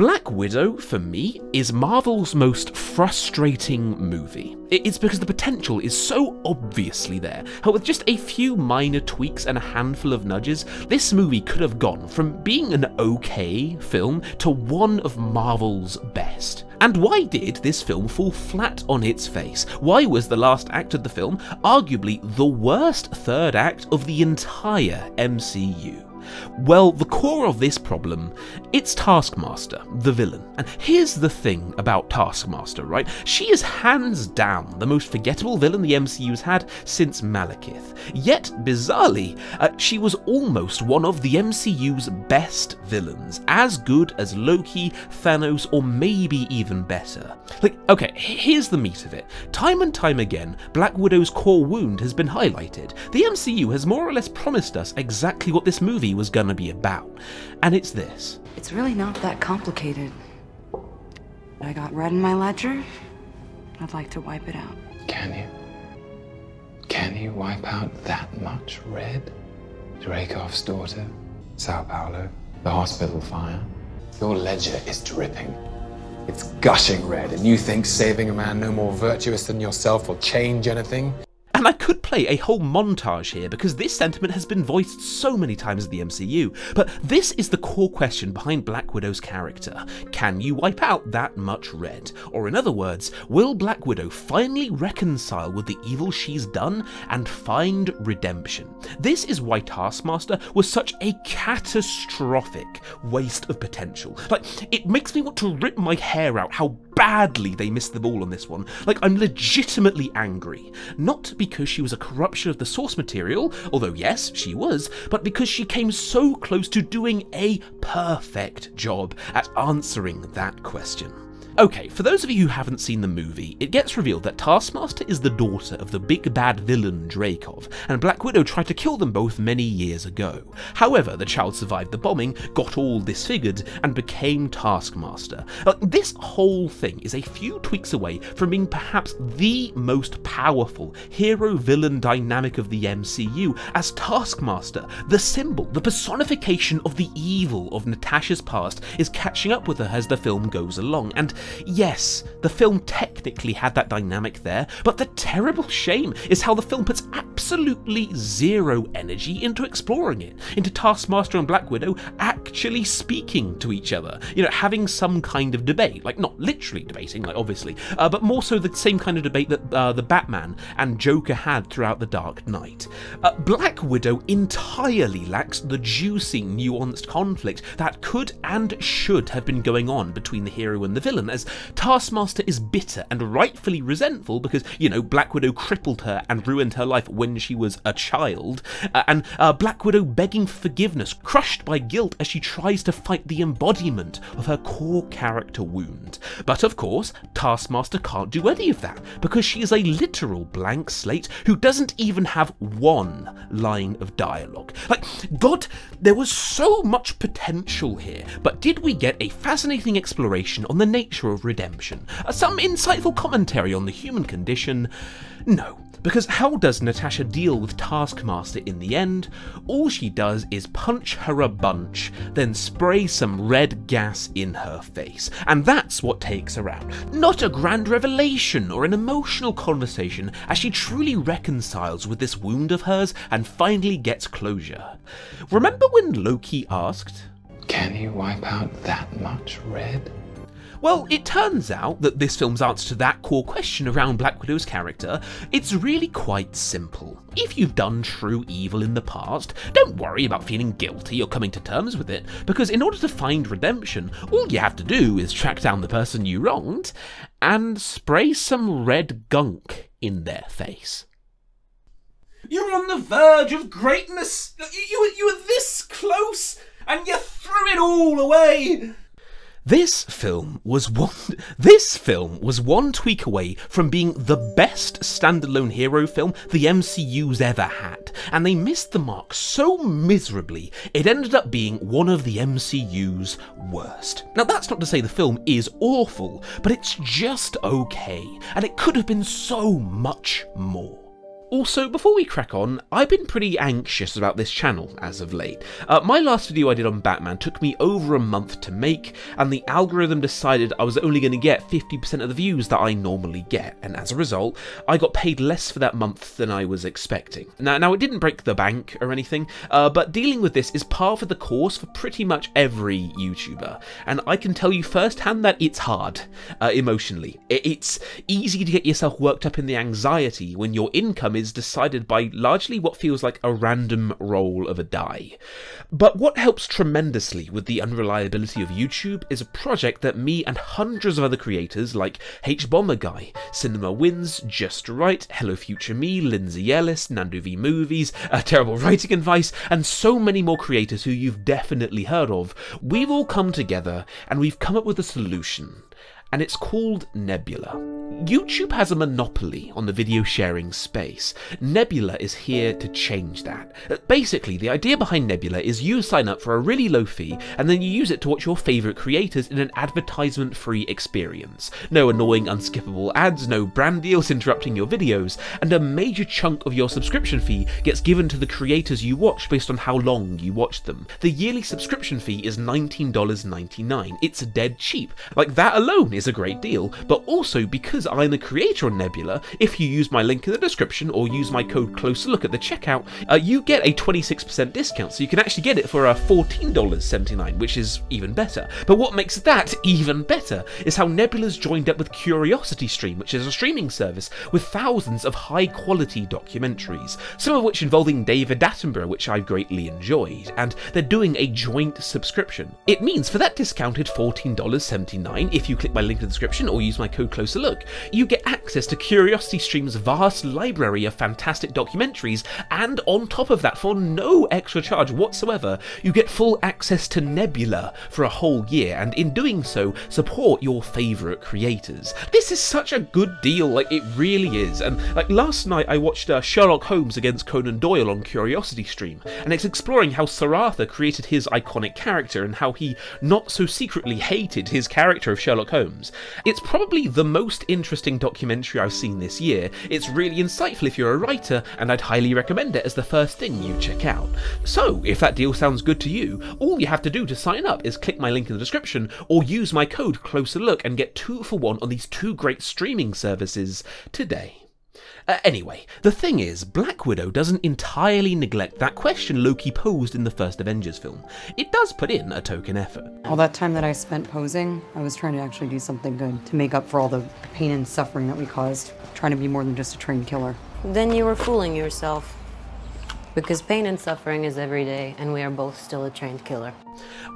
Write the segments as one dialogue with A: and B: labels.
A: Black Widow, for me, is Marvel's most frustrating movie. It's because the potential is so obviously there, with just a few minor tweaks and a handful of nudges, this movie could have gone from being an okay film to one of Marvel's best. And why did this film fall flat on its face? Why was the last act of the film arguably the worst third act of the entire MCU? Well, the core of this problem, it's Taskmaster, the villain. And here's the thing about Taskmaster, right? She is hands down the most forgettable villain the MCU's had since Malekith. Yet, bizarrely, uh, she was almost one of the MCU's best villains, as good as Loki, Thanos, or maybe even better. Like, okay, here's the meat of it. Time and time again, Black Widow's core wound has been highlighted. The MCU has more or less promised us exactly what this movie was gonna be about, and it's this.
B: It's really not that complicated. I got red in my ledger. I'd like to wipe it out.
C: Can you? Can you wipe out that much red? Dreykov's daughter, Sao Paulo, the hospital fire. Your ledger is dripping. It's gushing red, and you think saving a man no more virtuous than yourself will change anything?
A: And I could play a whole montage here because this sentiment has been voiced so many times in the MCU, but this is the core question behind Black Widow's character. Can you wipe out that much red? Or in other words, will Black Widow finally reconcile with the evil she's done and find redemption? This is why Taskmaster was such a catastrophic waste of potential. Like, it makes me want to rip my hair out how badly they missed the ball on this one. Like, I'm legitimately angry. Not because she was a corruption of the source material, although yes, she was, but because she came so close to doing a perfect job at answering that question. Okay, for those of you who haven't seen the movie, it gets revealed that Taskmaster is the daughter of the big bad villain Dreykov, and Black Widow tried to kill them both many years ago. However, the child survived the bombing, got all disfigured, and became Taskmaster. Uh, this whole thing is a few tweaks away from being perhaps the most powerful hero-villain dynamic of the MCU, as Taskmaster, the symbol, the personification of the evil of Natasha's past, is catching up with her as the film goes along, and yes, the film technically had that dynamic there, but the terrible shame is how the film puts absolutely zero energy into exploring it, into Taskmaster and Black Widow actually speaking to each other, you know, having some kind of debate, like not literally debating, like obviously, uh, but more so the same kind of debate that uh, the Batman and Joker had throughout The Dark Knight. Uh, Black Widow entirely lacks the juicy, nuanced conflict that could and should have been going on between the hero and the villain, as Taskmaster is bitter and rightfully resentful because, you know, Black Widow crippled her and ruined her life when she was a child, uh, and uh, Black Widow begging for forgiveness, crushed by guilt as she tries to fight the embodiment of her core character wound. But of course, Taskmaster can't do any of that because she is a literal blank slate who doesn't even have one line of dialogue. Like, God, there was so much potential here, but did we get a fascinating exploration on the nature of redemption? Uh, some insightful commentary on the human condition? No. Because how does Natasha deal with Taskmaster in the end? All she does is punch her a bunch, then spray some red gas in her face. And that's what takes her out. Not a grand revelation or an emotional conversation as she truly reconciles with this wound of hers and finally gets closure. Remember when Loki asked,
C: Can you wipe out that much red?
A: Well, it turns out that this film's answer to that core question around Black Widow's character, it's really quite simple. If you've done true evil in the past, don't worry about feeling guilty or coming to terms with it, because in order to find redemption, all you have to do is track down the person you wronged and spray some red gunk in their face.
D: You're on the verge of greatness! You, you, you were this close, and you threw it all away!
A: This film was one this film was one tweak away from being the best standalone hero film the MCU's ever had, and they missed the mark so miserably it ended up being one of the MCU's worst. Now that's not to say the film is awful, but it's just okay, and it could have been so much more. Also, before we crack on, I've been pretty anxious about this channel as of late. Uh, my last video I did on Batman took me over a month to make, and the algorithm decided I was only going to get 50% of the views that I normally get, and as a result, I got paid less for that month than I was expecting. Now, now it didn't break the bank or anything, uh, but dealing with this is par for the course for pretty much every YouTuber, and I can tell you firsthand that it's hard, uh, emotionally. It's easy to get yourself worked up in the anxiety when your income is decided by largely what feels like a random roll of a die. But what helps tremendously with the unreliability of YouTube is a project that me and hundreds of other creators like hbomberguy, Cinema Wins, Just Write, Hello Future Me, Lindsay Ellis, Nando V Movies, Terrible Writing Advice, and so many more creators who you've definitely heard of, we've all come together and we've come up with a solution and it's called Nebula. YouTube has a monopoly on the video sharing space. Nebula is here to change that. Uh, basically, the idea behind Nebula is you sign up for a really low fee and then you use it to watch your favourite creators in an advertisement free experience. No annoying, unskippable ads, no brand deals interrupting your videos, and a major chunk of your subscription fee gets given to the creators you watch based on how long you watch them. The yearly subscription fee is $19.99. It's dead cheap. Like that alone is a great deal, but also because I'm a creator on Nebula, if you use my link in the description or use my code closer look at the checkout, uh, you get a 26% discount, so you can actually get it for uh, $14.79, which is even better. But what makes that even better is how Nebula's joined up with Curiosity Stream, which is a streaming service with thousands of high quality documentaries, some of which involving David Attenborough, which I've greatly enjoyed, and they're doing a joint subscription. It means for that discounted $14.79, if you click my link in the description or use my code closer look, you get access to Curiosity Stream's vast library of fantastic documentaries, and on top of that, for no extra charge whatsoever, you get full access to Nebula for a whole year, and in doing so, support your favourite creators. This is such a good deal, like it really is. And like last night, I watched uh, Sherlock Holmes against Conan Doyle on Curiosity Stream, and it's exploring how Sir Arthur created his iconic character and how he not so secretly hated his character of Sherlock Holmes. It's probably the most interesting documentary I've seen this year. It's really insightful if you're a writer, and I'd highly recommend it as the first thing you check out. So, if that deal sounds good to you, all you have to do to sign up is click my link in the description or use my code Closer Look and get two for one on these two great streaming services today. Uh, anyway, the thing is, Black Widow doesn't entirely neglect that question Loki posed in the first Avengers film. It does put in a token effort.
B: All that time that I spent posing, I was trying to actually do something good to make up for all the pain and suffering that we caused. Trying to be more than just a trained killer.
E: Then you were fooling yourself. Because pain and suffering is every day, and we are both still a trained killer.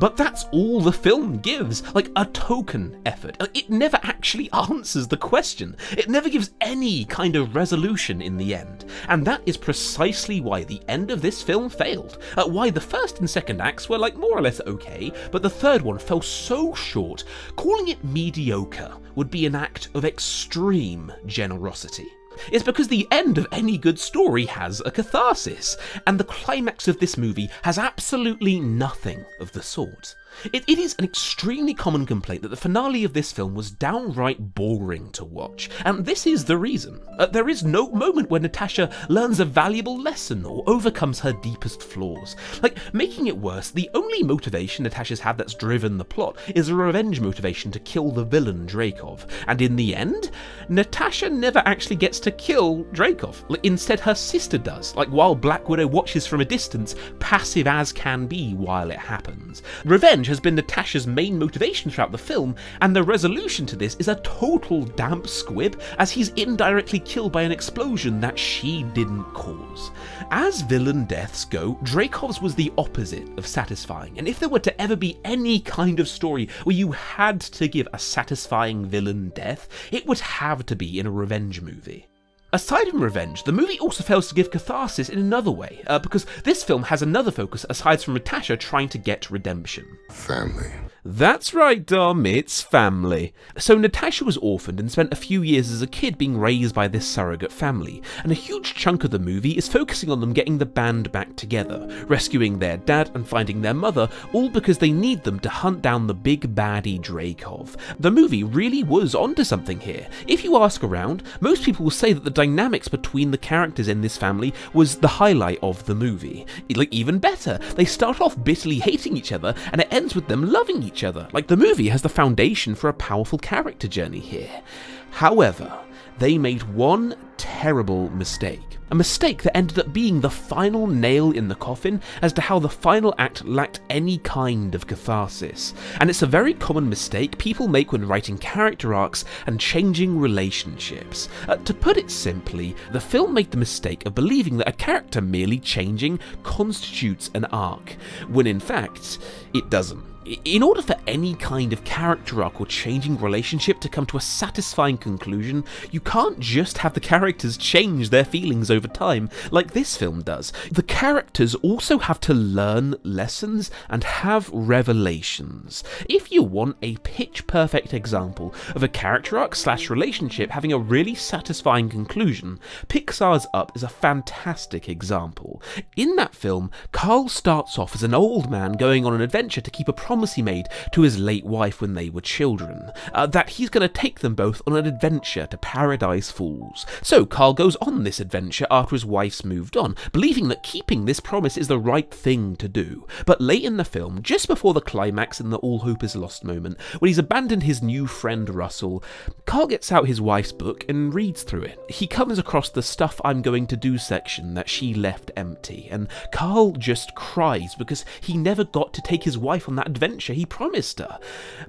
A: But that's all the film gives, like a token effort. It never actually answers the question. It never gives any kind of resolution in the end. And that is precisely why the end of this film failed. Uh, why the first and second acts were like more or less okay, but the third one fell so short, calling it mediocre would be an act of extreme generosity. It's because the end of any good story has a catharsis, and the climax of this movie has absolutely nothing of the sort. It, it is an extremely common complaint that the finale of this film was downright boring to watch, and this is the reason. Uh, there is no moment where Natasha learns a valuable lesson or overcomes her deepest flaws. Like, making it worse, the only motivation Natasha's had that's driven the plot is a revenge motivation to kill the villain Dreykov, and in the end, Natasha never actually gets to kill Dreykov. Like, Instead, her sister does, like while Black Widow watches from a distance, passive as can be while it happens. Revenge has been Natasha's main motivation throughout the film, and the resolution to this is a total damp squib as he's indirectly killed by an explosion that she didn't cause. As villain deaths go, Dreykov's was the opposite of satisfying, and if there were to ever be any kind of story where you had to give a satisfying villain death, it would have to be in a revenge movie. Aside from revenge, the movie also fails to give catharsis in another way, uh, because this film has another focus aside from Natasha trying to get redemption.
F: Family.
A: That's right, Dom, it's family. So Natasha was orphaned and spent a few years as a kid being raised by this surrogate family, and a huge chunk of the movie is focusing on them getting the band back together, rescuing their dad and finding their mother, all because they need them to hunt down the big baddie Dreykov. The movie really was onto something here. If you ask around, most people will say that the dynamics between the characters in this family was the highlight of the movie. Like even better, they start off bitterly hating each other and it ends with them loving each other. Like the movie has the foundation for a powerful character journey here. However, they made one terrible mistake. A mistake that ended up being the final nail in the coffin as to how the final act lacked any kind of catharsis. And it's a very common mistake people make when writing character arcs and changing relationships. Uh, to put it simply, the film made the mistake of believing that a character merely changing constitutes an arc, when in fact, it doesn't. In order for any kind of character arc or changing relationship to come to a satisfying conclusion, you can't just have the characters change their feelings over time, like this film does. The characters also have to learn lessons and have revelations. If you want a pitch perfect example of a character arc slash relationship having a really satisfying conclusion, Pixar's Up is a fantastic example. In that film, Carl starts off as an old man going on an adventure to keep a promise promise he made to his late wife when they were children, uh, that he's going to take them both on an adventure to Paradise Falls. So Carl goes on this adventure after his wife's moved on, believing that keeping this promise is the right thing to do. But late in the film, just before the climax and the all hope is lost moment, when he's abandoned his new friend Russell, Carl gets out his wife's book and reads through it. He comes across the stuff I'm going to do section that she left empty, and Carl just cries because he never got to take his wife on that adventure adventure he promised her.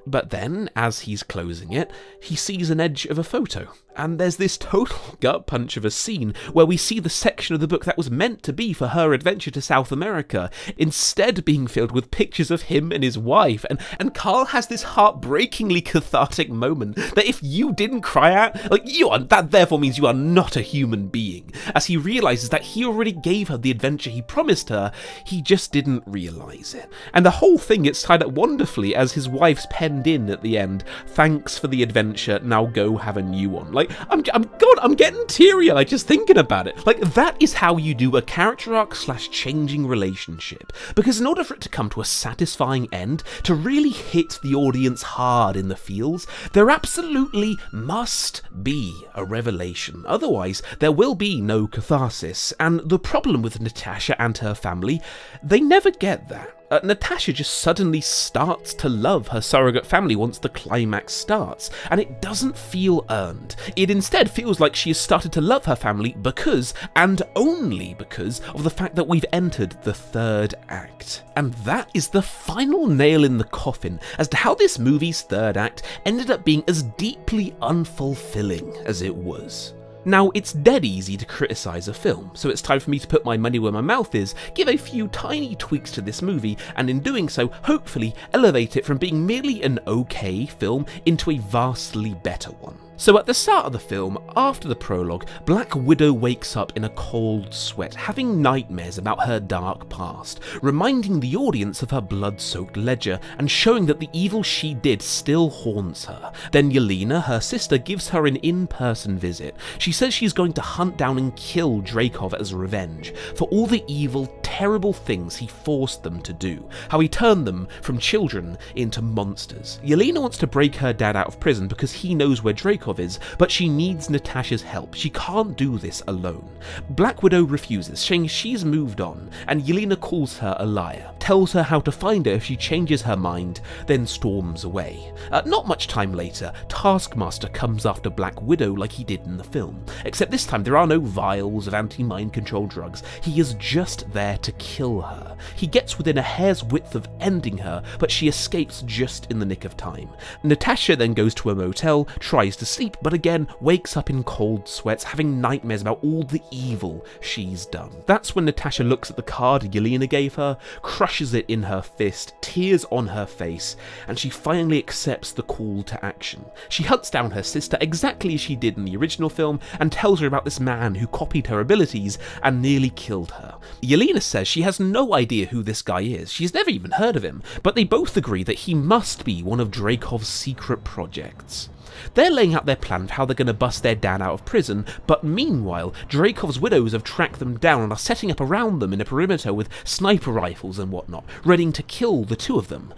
A: But then, as he's closing it, he sees an edge of a photo and there's this total gut punch of a scene where we see the section of the book that was meant to be for her adventure to South America instead being filled with pictures of him and his wife. And, and Carl has this heartbreakingly cathartic moment that if you didn't cry out, like you are, that therefore means you are not a human being. As he realizes that he already gave her the adventure he promised her, he just didn't realize it. And the whole thing gets tied up wonderfully as his wife's penned in at the end, thanks for the adventure, now go have a new one. Like, like, I'm, I'm God, I'm getting teary like just thinking about it. Like that is how you do a character arc slash changing relationship. Because in order for it to come to a satisfying end, to really hit the audience hard in the feels, there absolutely must be a revelation. Otherwise, there will be no catharsis. And the problem with Natasha and her family, they never get that uh, Natasha just suddenly starts to love her surrogate family once the climax starts, and it doesn't feel earned. It instead feels like she has started to love her family because, and only because, of the fact that we've entered the third act. And that is the final nail in the coffin as to how this movie's third act ended up being as deeply unfulfilling as it was. Now, it's dead easy to criticise a film, so it's time for me to put my money where my mouth is, give a few tiny tweaks to this movie, and in doing so, hopefully elevate it from being merely an okay film into a vastly better one. So at the start of the film, after the prologue, Black Widow wakes up in a cold sweat, having nightmares about her dark past, reminding the audience of her blood-soaked ledger and showing that the evil she did still haunts her. Then Yelena, her sister, gives her an in-person visit. She says she's going to hunt down and kill Dreykov as revenge for all the evil, terrible things he forced them to do, how he turned them from children into monsters. Yelena wants to break her dad out of prison because he knows where Is, but she needs Natasha's help. She can't do this alone. Black Widow refuses, saying she's moved on, and Yelena calls her a liar, tells her how to find her if she changes her mind, then storms away. Uh, not much time later, Taskmaster comes after Black Widow like he did in the film, except this time there are no vials of anti-mind control drugs, he is just there to kill her. He gets within a hair's width of ending her, but she escapes just in the nick of time. Natasha then goes to a motel, tries to sleep, but again wakes up in cold sweats, having nightmares about all the evil she's done. That's when Natasha looks at the card Yelena gave her, crushes it in her fist, tears on her face, and she finally accepts the call to action. She hunts down her sister exactly as she did in the original film and tells her about this man who copied her abilities and nearly killed her. Yelena says she has no idea who this guy is. She's never even heard of him, but they both agree that he must be one of Dreykov's secret projects. They're laying out their plan for how they're going to bust their dad out of prison, but meanwhile, Dreykov's widows have tracked them down and are setting up around them in a perimeter with sniper rifles and whatnot, ready to kill the two of them.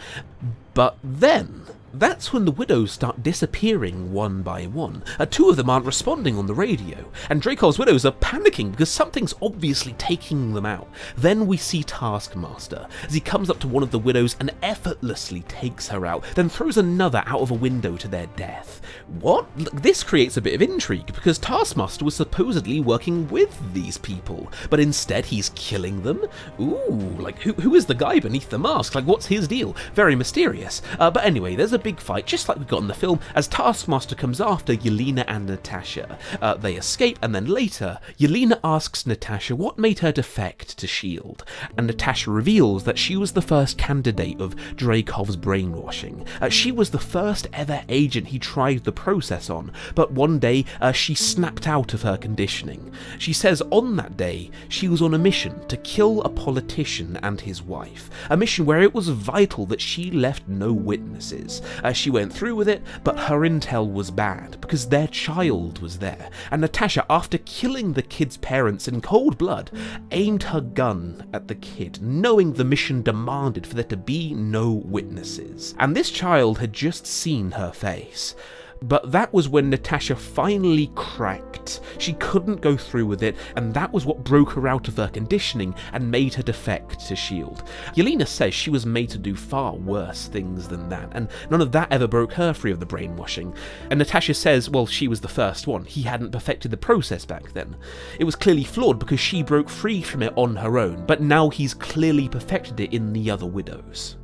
A: But then, that's when the widows start disappearing one by one. Uh, two of them aren't responding on the radio, and Dreykov's widows are panicking because something's obviously taking them out. Then we see Taskmaster as he comes up to one of the widows and effortlessly takes her out, then throws another out of a window to their death. What? This creates a bit of intrigue because Taskmaster was supposedly working with these people, but instead he's killing them? Ooh, like who, who is the guy beneath the mask? Like what's his deal? Very mysterious. Uh, but anyway, there's a big fight, just like we got in the film, as Taskmaster comes after Yelena and Natasha. Uh, they escape, and then later, Yelena asks Natasha what made her defect to S.H.I.E.L.D., and Natasha reveals that she was the first candidate of Dreykov's brainwashing. Uh, she was the first ever agent he tried the process on, but one day uh, she snapped out of her conditioning. She says on that day, she was on a mission to kill a politician and his wife, a mission where it was vital that she left no witnesses. Uh, she went through with it, but her intel was bad because their child was there. And Natasha, after killing the kid's parents in cold blood, aimed her gun at the kid, knowing the mission demanded for there to be no witnesses. And this child had just seen her face. But that was when Natasha finally cracked. She couldn't go through with it, and that was what broke her out of her conditioning and made her defect to S.H.I.E.L.D. Yelena says she was made to do far worse things than that, and none of that ever broke her free of the brainwashing. And Natasha says, well, she was the first one. He hadn't perfected the process back then. It was clearly flawed because she broke free from it on her own, but now he's clearly perfected it in the other widows.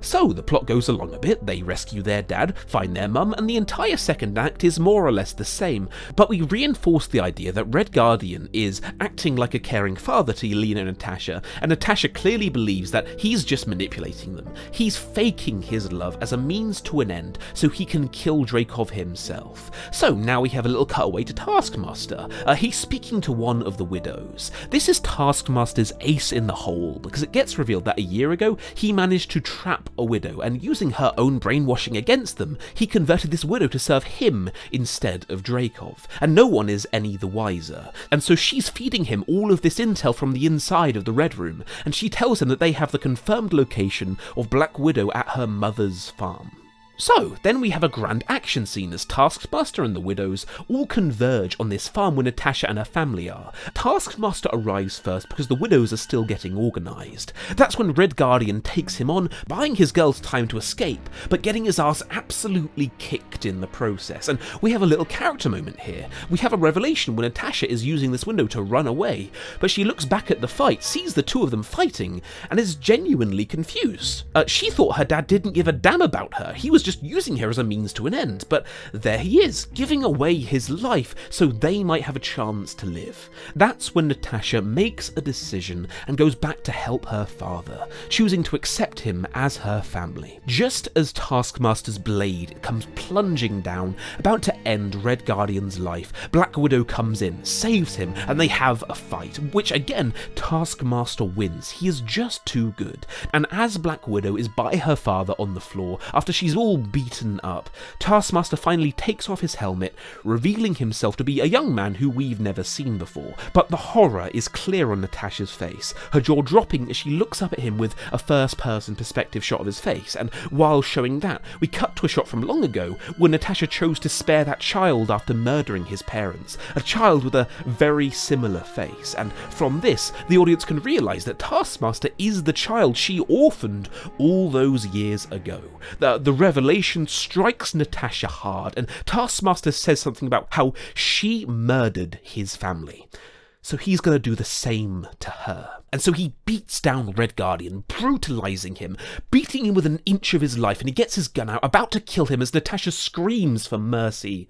A: So the plot goes along a bit, they rescue their dad, find their mum, and the entire second act is more or less the same, but we reinforce the idea that Red Guardian is acting like a caring father to Yelena and Natasha, and Natasha clearly believes that he's just manipulating them. He's faking his love as a means to an end so he can kill Dreykov himself. So now we have a little cutaway to Taskmaster. Uh, he's speaking to one of the widows. This is Taskmaster's ace in the hole, because it gets revealed that a year ago he managed to trap a widow, and using her own brainwashing against them, he converted this widow to serve him instead of Dreykov, and no one is any the wiser. And so she's feeding him all of this intel from the inside of the Red Room, and she tells him that they have the confirmed location of Black Widow at her mother's farm. So, then we have a grand action scene as Taskmaster and the Widows all converge on this farm where Natasha and her family are. Taskmaster arrives first because the Widows are still getting organised. That's when Red Guardian takes him on, buying his girls time to escape, but getting his ass absolutely kicked in the process. And we have a little character moment here. We have a revelation when Natasha is using this window to run away, but she looks back at the fight, sees the two of them fighting, and is genuinely confused. Uh, she thought her dad didn't give a damn about her. He was just using her as a means to an end, but there he is, giving away his life so they might have a chance to live. That's when Natasha makes a decision and goes back to help her father, choosing to accept him as her family. Just as Taskmaster's blade comes plunging down, about to end Red Guardian's life, Black Widow comes in, saves him, and they have a fight, which again, Taskmaster wins. He is just too good. And as Black Widow is by her father on the floor, after she's all beaten up, Taskmaster finally takes off his helmet, revealing himself to be a young man who we've never seen before. But the horror is clear on Natasha's face, her jaw dropping as she looks up at him with a first person perspective shot of his face, and while showing that, we cut to a shot from long ago when Natasha chose to spare that child after murdering his parents, a child with a very similar face, and from this, the audience can realise that Taskmaster is the child she orphaned all those years ago. The, the revelation strikes Natasha hard, and Taskmaster says something about how she murdered his family. So he's going to do the same to her. And so he beats down Red Guardian, brutalizing him, beating him with an inch of his life, and he gets his gun out, about to kill him as Natasha screams for mercy.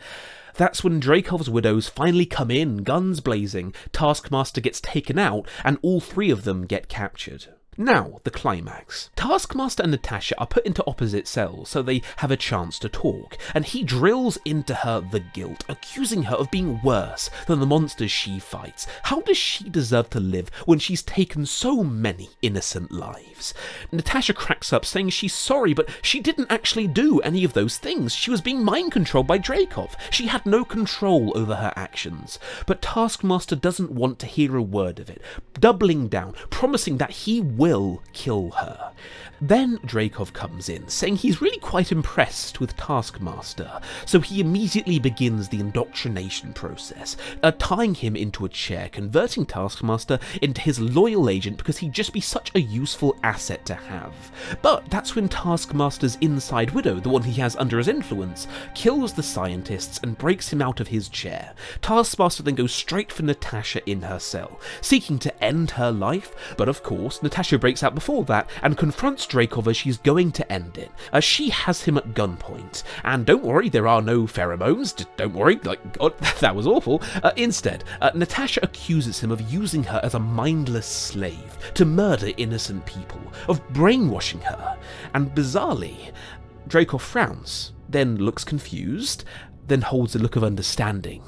A: That's when Dreykov's widows finally come in, guns blazing, Taskmaster gets taken out, and all three of them get captured. Now, the climax. Taskmaster and Natasha are put into opposite cells so they have a chance to talk, and he drills into her the guilt, accusing her of being worse than the monsters she fights. How does she deserve to live when she's taken so many innocent lives? Natasha cracks up saying she's sorry, but she didn't actually do any of those things. She was being mind controlled by Dreykov. She had no control over her actions. But Taskmaster doesn't want to hear a word of it, doubling down, promising that he will will kill her. Then Dreykov comes in, saying he's really quite impressed with Taskmaster, so he immediately begins the indoctrination process, uh, tying him into a chair, converting Taskmaster into his loyal agent because he'd just be such a useful asset to have. But that's when Taskmaster's inside widow, the one he has under his influence, kills the scientists and breaks him out of his chair. Taskmaster then goes straight for Natasha in her cell, seeking to end her life, but of course, Natasha breaks out before that and confronts Dreykov as she's going to end it, as she has him at gunpoint. And don't worry, there are no pheromones, don't worry, like, God, that was awful. Uh, instead, uh, Natasha accuses him of using her as a mindless slave to murder innocent people, of brainwashing her. And bizarrely, Dreykov frowns, then looks confused, then holds a look of understanding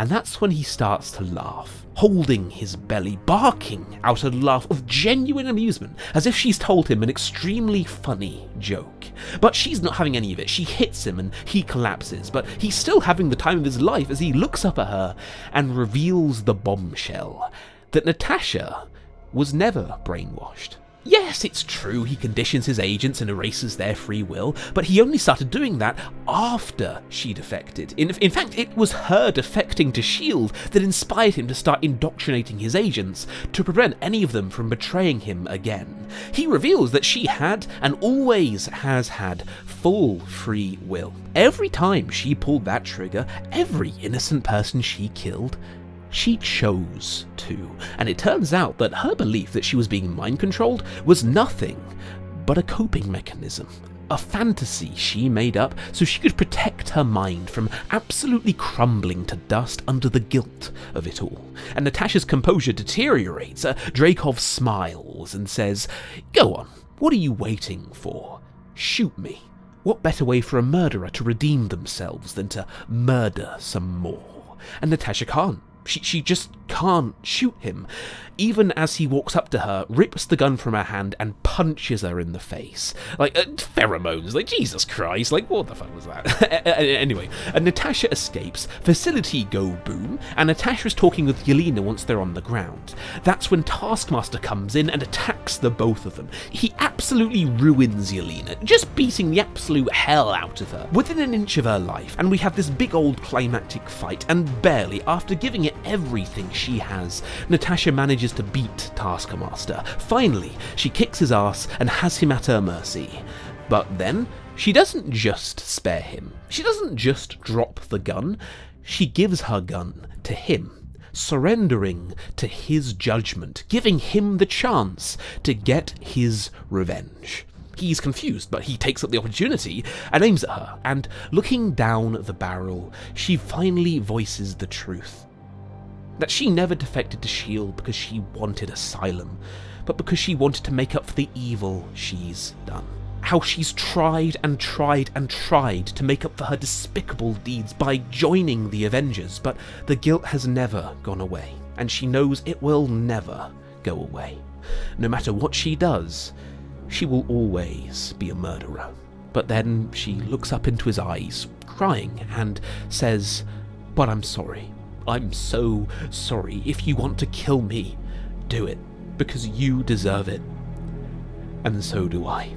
A: and that's when he starts to laugh, holding his belly, barking out a laugh of genuine amusement, as if she's told him an extremely funny joke. But she's not having any of it. She hits him and he collapses, but he's still having the time of his life as he looks up at her and reveals the bombshell that Natasha was never brainwashed. Yes, it's true he conditions his agents and erases their free will, but he only started doing that after she defected. In, in fact, it was her defecting to S.H.I.E.L.D. that inspired him to start indoctrinating his agents to prevent any of them from betraying him again. He reveals that she had, and always has had, full free will. Every time she pulled that trigger, every innocent person she killed she chose to. And it turns out that her belief that she was being mind controlled was nothing but a coping mechanism. A fantasy she made up so she could protect her mind from absolutely crumbling to dust under the guilt of it all. And Natasha's composure deteriorates. Uh, Dreykov smiles and says, Go on, what are you waiting for? Shoot me. What better way for a murderer to redeem themselves than to murder some more? And Natasha can't. She, she just can't shoot him. Even as he walks up to her, rips the gun from her hand and punches her in the face. Like, uh, pheromones, like, Jesus Christ, like, what the fuck was that? anyway, Natasha escapes, facility go boom, and Natasha is talking with Yelena once they're on the ground. That's when Taskmaster comes in and attacks the both of them. He absolutely ruins Yelena, just beating the absolute hell out of her, within an inch of her life, and we have this big old climactic fight, and barely, after giving it everything she has, Natasha manages to beat Taskmaster. Finally, she kicks his ass and has him at her mercy. But then, she doesn't just spare him. She doesn't just drop the gun. She gives her gun to him surrendering to his judgment, giving him the chance to get his revenge. He's confused, but he takes up the opportunity and aims at her, and looking down the barrel, she finally voices the truth that she never defected to S.H.I.E.L.D. because she wanted asylum, but because she wanted to make up for the evil she's done. How she's tried and tried and tried to make up for her despicable deeds by joining the Avengers, but the guilt has never gone away, and she knows it will never go away. No matter what she does, she will always be a murderer. But then she looks up into his eyes, crying, and says, But I'm sorry. I'm so sorry. If you want to kill me, do it, because you deserve it. And so do I.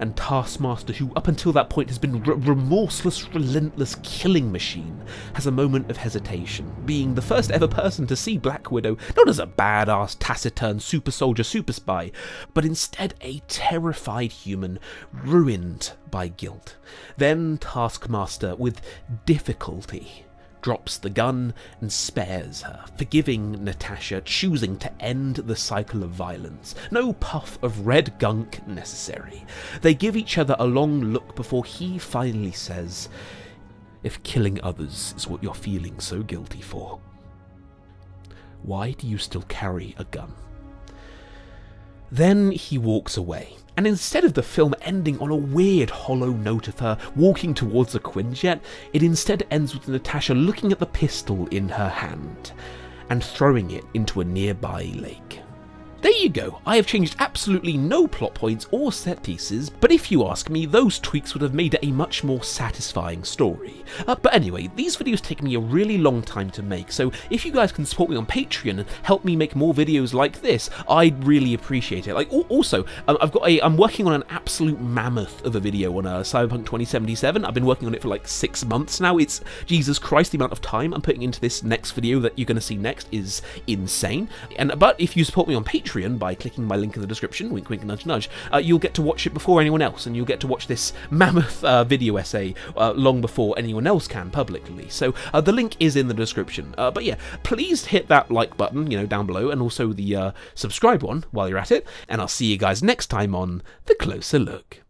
A: And Taskmaster, who up until that point has been a remorseless, relentless killing machine, has a moment of hesitation, being the first ever person to see Black Widow not as a badass, taciturn super soldier, super spy, but instead a terrified human ruined by guilt. Then Taskmaster, with difficulty, drops the gun and spares her, forgiving Natasha, choosing to end the cycle of violence. No puff of red gunk necessary. They give each other a long look before he finally says, If killing others is what you're feeling so guilty for, why do you still carry a gun? Then he walks away. And instead of the film ending on a weird hollow note of her walking towards a Quinjet, it instead ends with Natasha looking at the pistol in her hand and throwing it into a nearby lake. There you go, I have changed absolutely no plot points or set pieces, but if you ask me, those tweaks would have made it a much more satisfying story. Uh, but anyway, these videos take me a really long time to make, so if you guys can support me on Patreon and help me make more videos like this, I'd really appreciate it. Like, also, um, I've got a, I'm working on an absolute mammoth of a video on uh, Cyberpunk 2077. I've been working on it for like six months now. It's, Jesus Christ, the amount of time I'm putting into this next video that you're going to see next is insane. And But if you support me on Patreon, Patreon by clicking my link in the description, wink wink nudge nudge, uh, you'll get to watch it before anyone else, and you'll get to watch this mammoth uh, video essay uh, long before anyone else can publicly. So uh, the link is in the description. Uh, but yeah, please hit that like button, you know, down below, and also the uh, subscribe one while you're at it, and I'll see you guys next time on The Closer Look.